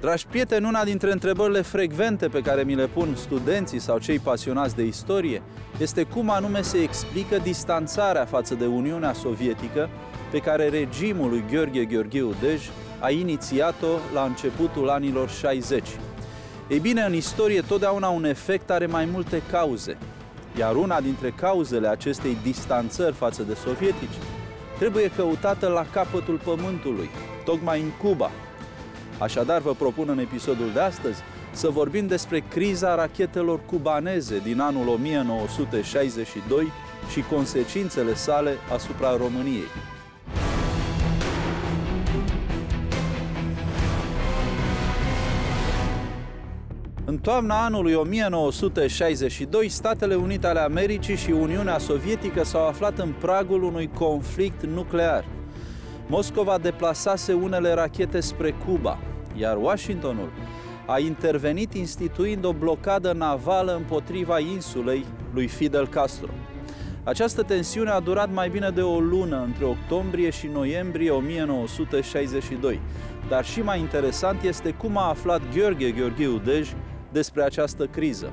Dragi prieteni, una dintre întrebările frecvente pe care mi le pun studenții sau cei pasionați de istorie este cum anume se explică distanțarea față de Uniunea Sovietică pe care regimul lui Gheorghe Gheorghiu Dej a inițiat-o la începutul anilor 60. Ei bine, în istorie totdeauna un efect are mai multe cauze, iar una dintre cauzele acestei distanțări față de sovietici trebuie căutată la capătul pământului, tocmai în Cuba, Așadar, vă propun în episodul de astăzi să vorbim despre criza rachetelor cubaneze din anul 1962 și consecințele sale asupra României. În toamna anului 1962, Statele Unite ale Americii și Uniunea Sovietică s-au aflat în pragul unui conflict nuclear. Moscova deplasase unele rachete spre Cuba, iar Washingtonul a intervenit instituind o blocadă navală împotriva insulei lui Fidel Castro. Această tensiune a durat mai bine de o lună între octombrie și noiembrie 1962, dar și mai interesant este cum a aflat Gheorghe Gheorghiu Dej despre această criză.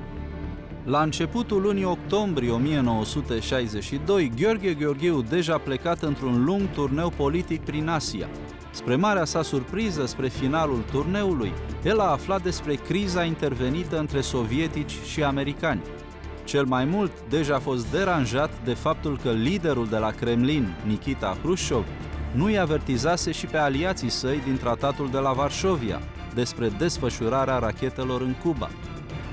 La începutul lunii octombrie 1962, Gheorghe Gheorghiu Dej a plecat într-un lung turneu politic prin Asia. Spre marea sa surpriză, spre finalul turneului, el a aflat despre criza intervenită între sovietici și americani. Cel mai mult, deja a fost deranjat de faptul că liderul de la Kremlin, Nikita Hrușov, nu-i avertizase și pe aliații săi din tratatul de la Varșovia despre desfășurarea rachetelor în Cuba.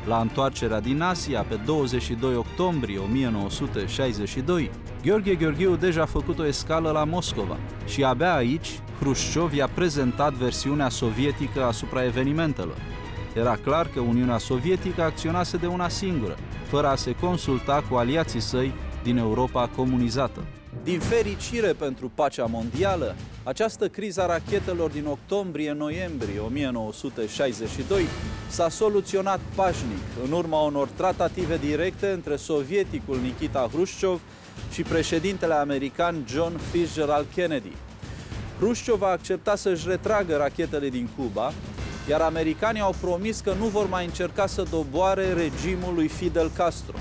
La întoarcerea din Asia, pe 22 octombrie 1962, Gheorghe Gheorghiu deja a făcut o escală la Moscova și abia aici Hrușciov i-a prezentat versiunea sovietică asupra evenimentelor. Era clar că Uniunea Sovietică acționase de una singură, fără a se consulta cu aliații săi din Europa comunizată. Din fericire pentru pacea mondială, această criză a rachetelor din octombrie-noiembrie 1962 s-a soluționat pașnic în urma unor tratative directe între sovieticul Nikita Hrușciov și președintele american John Fitzgerald Kennedy. Hrușciov a acceptat să-și retragă rachetele din Cuba, iar americanii au promis că nu vor mai încerca să doboare regimul lui Fidel Castro.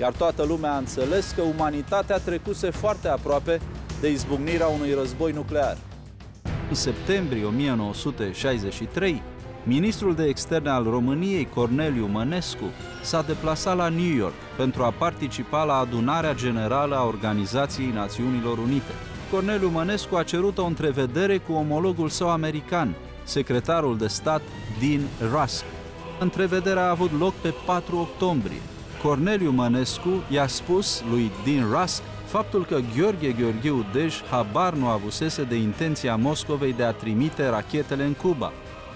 Iar toată lumea a înțeles că umanitatea trecuse foarte aproape de izbucnirea unui război nuclear. În septembrie 1963, ministrul de externe al României, Corneliu Mănescu, s-a deplasat la New York pentru a participa la adunarea generală a Organizației Națiunilor Unite. Corneliu Mănescu a cerut o întrevedere cu omologul său american, secretarul de stat Dean Rusk. Întrevederea a avut loc pe 4 octombrie. Corneliu Mănescu i-a spus lui Dean Rusk faptul că Gheorghe Gheorghiu Dej habar nu avusese de intenția Moscovei de a trimite rachetele în Cuba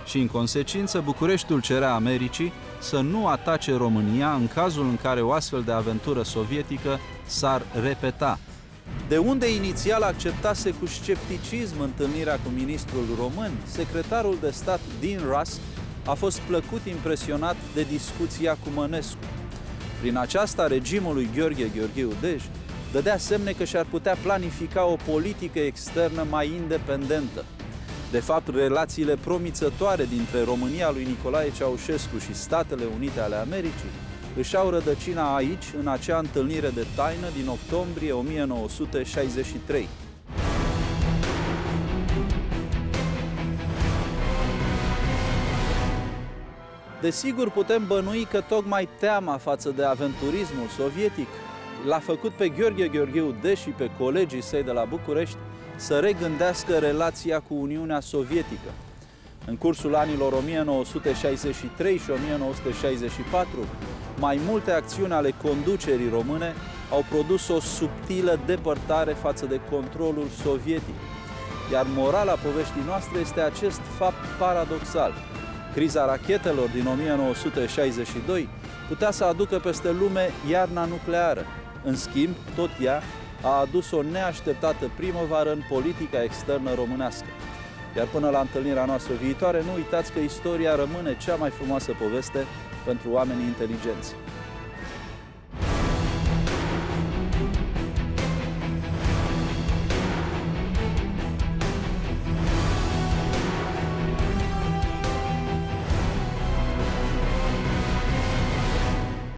și, în consecință, Bucureștiul cerea Americii să nu atace România în cazul în care o astfel de aventură sovietică s-ar repeta. De unde inițial acceptase cu scepticism întâlnirea cu ministrul român, secretarul de stat din Rusk a fost plăcut impresionat de discuția cu Mănescu. Prin aceasta, regimul lui Gheorghe Gheorghiu Dej dădea semne că și-ar putea planifica o politică externă mai independentă. De fapt, relațiile promițătoare dintre România lui Nicolae Ceaușescu și Statele Unite ale Americii își au rădăcina aici, în acea întâlnire de taină din octombrie 1963. Desigur, putem bănui că tocmai teama față de aventurismul sovietic l-a făcut pe Gheorghe Gheorgheu, deși pe colegii săi de la București, să regândească relația cu Uniunea Sovietică. În cursul anilor 1963 și 1964, mai multe acțiuni ale conducerii române au produs o subtilă depărtare față de controlul sovietic. Iar morala poveștii noastre este acest fapt paradoxal. Criza rachetelor din 1962 putea să aducă peste lume iarna nucleară. În schimb, tot ea a adus o neașteptată primăvară în politica externă românească. Iar până la întâlnirea noastră viitoare, nu uitați că istoria rămâne cea mai frumoasă poveste pentru oamenii inteligenți.